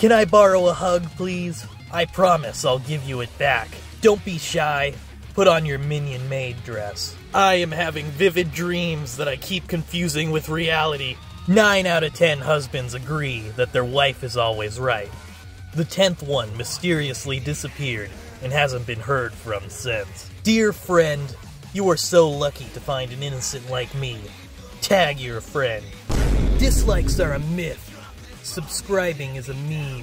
Can I borrow a hug, please? I promise I'll give you it back. Don't be shy. Put on your minion maid dress. I am having vivid dreams that I keep confusing with reality. Nine out of ten husbands agree that their wife is always right. The tenth one mysteriously disappeared and hasn't been heard from since. Dear friend, you are so lucky to find an innocent like me. Tag your friend. Dislikes are a myth. Subscribing is a meme.